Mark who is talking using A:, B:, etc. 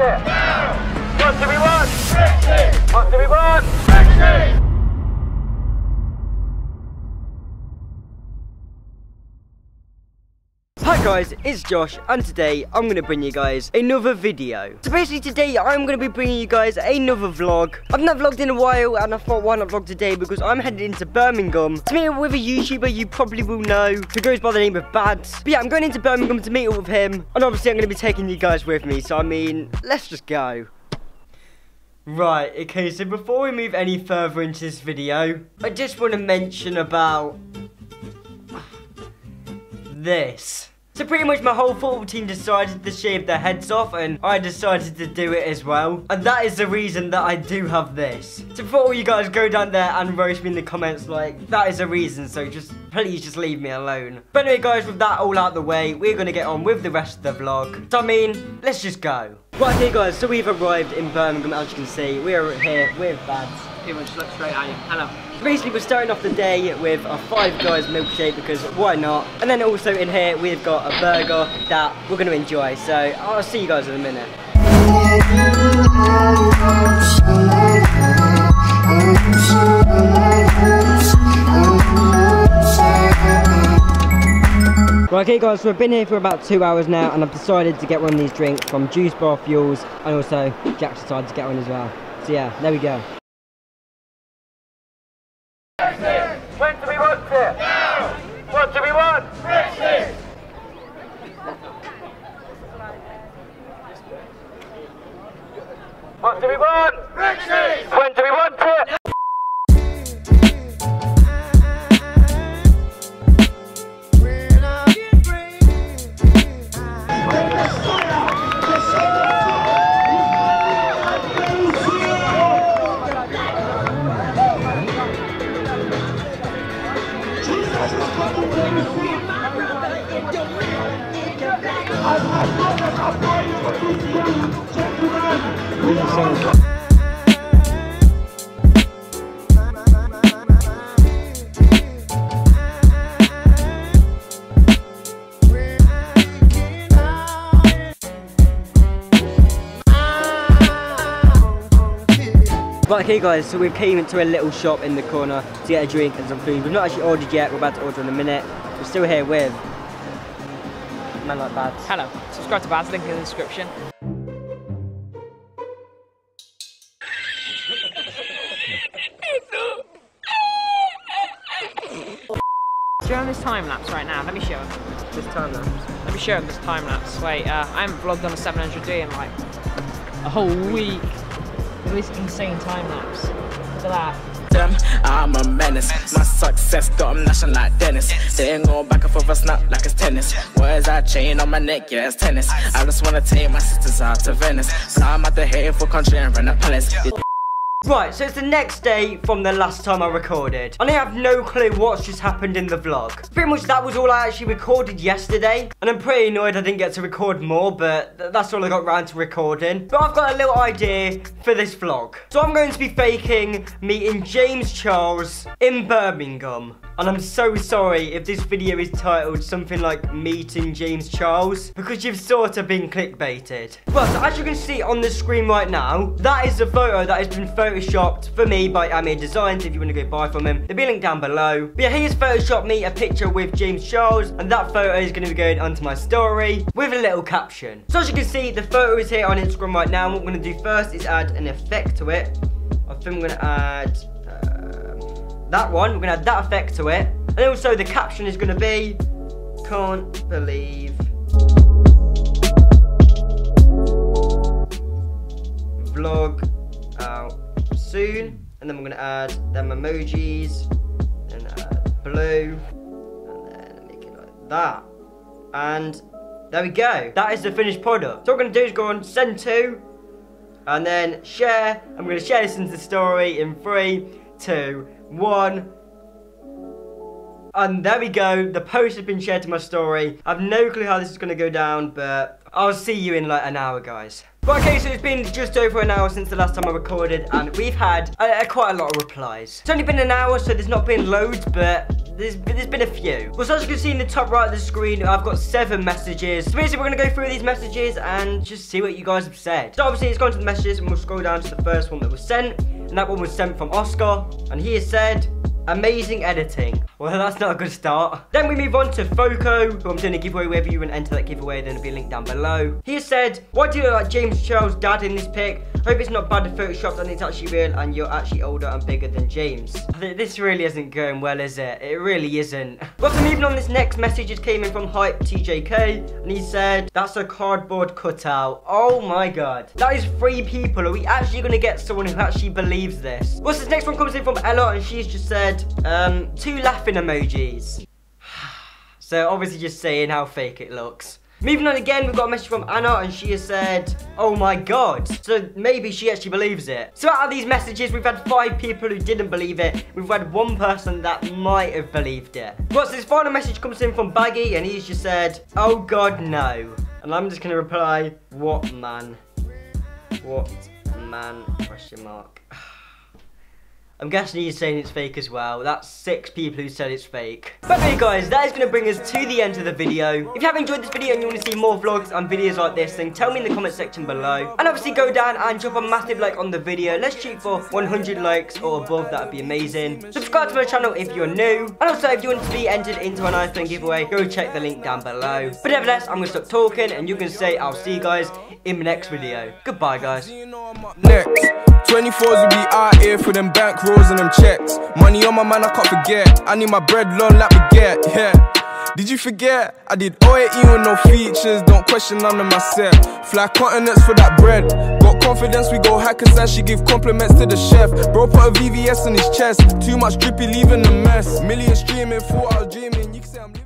A: it? What do we want? What do we want?
B: Guys, it's Josh and today I'm going to bring you guys another video. So basically today I'm going to be bringing you guys another vlog. I've not vlogged in a while and I thought why not vlog today because I'm headed into Birmingham to meet up with a YouTuber you probably will know who goes by the name of Badzz. But yeah, I'm going into Birmingham to meet up with him and obviously I'm going to be taking you guys with me. So I mean, let's just go. Right, okay, so before we move any further into this video, I just want to mention about this. So pretty much my whole football team decided to shave their heads off and I decided to do it as well. And that is the reason that I do have this. So before all you guys go down there and roast me in the comments like, that is the reason, so just please just leave me alone. But anyway guys, with that all out the way, we're going to get on with the rest of the vlog. So I mean, let's just go. Right here guys, so we've arrived in Birmingham as you can see. We are here with Badzz.
C: Pretty much look straight at you. Hello.
B: Basically, we're starting off the day with a Five Guys milkshake because why not? And then also in here, we've got a burger that we're going to enjoy. So I'll see you guys in a minute. Okay guys, so I've been here for about two hours now and I've decided to get one of these drinks from Juice Bar Fuels and also Jack's decided to get one as well. So yeah, there we go.
A: Do we want it? What do we want? What do we want? Thank you.
B: Right, okay guys, so we came into a little shop in the corner to get a drink and some food. We've not actually ordered yet, we're about to order in a minute. We're still here with Man Like Badzz.
C: Hello. Subscribe to Bad's link in the description. Own this time lapse right now? Let me show him.
B: This time lapse.
C: Let me show him this time lapse. Wait, uh, I haven't vlogged on a 700D in like a whole week. Look at this insane time lapse. Look at that.
D: them, I'm a menace. My success got 'em gnashing like Dennis. They ain't going back and forth, a snap like it's tennis. What is that chain on my neck? Yeah, it's tennis. I just wanna take my sisters out to Venice. Fly 'em out the hateful country and run a palace.
B: Right, so it's the next day from the last time I recorded. And I have no clue what's just happened in the vlog. Pretty much that was all I actually recorded yesterday. And I'm pretty annoyed I didn't get to record more, but th that's all I got round to recording. But I've got a little idea for this vlog. So I'm going to be faking meeting James Charles in Birmingham. And I'm so sorry if this video is titled something like Meeting James Charles, because you've sort of been clickbaited. But as you can see on the screen right now, that is the photo that has been photoshopped for me by Amir Designs, if you want to go buy from him. There'll be a link down below. But yeah, he has photoshopped me a picture with James Charles, and that photo is going to be going onto my story with a little caption. So as you can see, the photo is here on Instagram right now. What I'm going to do first is add an effect to it. I think I'm going to add... that one, we're gonna add that effect to it. And also the caption is gonna be, can't believe vlog out soon. And then we're gonna add them emojis and add blue and then make it like that. And there we go. That is the finished product. So what we're gonna do is go on send to and then share. I'm gonna share this into the story in three, two, one. And there we go, the post has been shared to my story. I have no clue how this is gonna go down, but I'll see you in like an hour, guys. But okay, so it's been just over an hour since the last time I recorded, and we've had uh, quite a lot of replies. It's only been an hour, so there's not been loads, but there's, there's been a few. Well, so as you can see in the top right of the screen, I've got seven messages. So basically, we're going to go through these messages and just see what you guys have said. So obviously, it's gone to the messages and we'll scroll down to the first one that was sent. And that one was sent from Oscar. And he has said, Amazing editing. Well, that's not a good start. Then we move on to Foco, who I'm doing a giveaway with. You and enter that giveaway, then it'll be linked down below. He said, why do you look like James Charles' dad in this pic? Hope it's not bad to Photoshop and it's actually real and you're actually older and bigger than James. This really isn't going well, is it? It really isn't. But so moving on, this next message just came in from Hype TJK and he said, that's a cardboard cutout. Oh my god. That is three people. Are we actually going to get someone who actually believes this? What's this next one comes in from Ella and she's just said, um, two laughing emojis. so obviously just saying how fake it looks. Moving on again, we've got a message from Anna and she has said, oh my god. So maybe she actually believes it. So out of these messages, we've had five people who didn't believe it. We've had one person that might have believed it. What's this final message comes in from Baggy and he's just said, oh god no. And I'm just to reply, what man? What man? Question mark. I'm guessing he's saying it's fake as well. That's six people who said it's fake. But anyway guys, that is going to bring us to the end of the video. If you have enjoyed this video and you want to see more vlogs and videos like this, then tell me in the comment section below. And obviously go down and drop a massive like on the video. Let's shoot for 100 likes or above, that would be amazing. Subscribe to my channel if you're new. And also if you want to be entered into an iPhone giveaway, go check the link down below. But nevertheless, I'm going to stop talking and you can say I'll see you guys in the next video. Goodbye guys.
E: Next. 24s will be out here for them bank rolls and them checks. Money on my man, I can't forget. I need my bread long like baguette, yeah. Did you forget? I did OAE with no features, don't question none of my set. Fly continents for that bread. Got confidence, we go hackers and she give compliments to the chef. Bro put a VVS on his chest, too much drippy leaving a mess. Million streaming, thought I was dreaming. You can say I'm living.